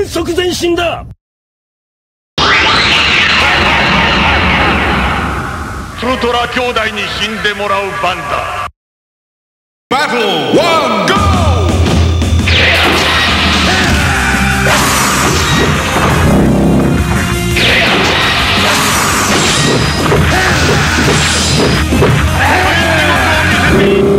全速前進だ。ウルトラ兄弟に死んでもらう番だ。バトルワンゴー!見せて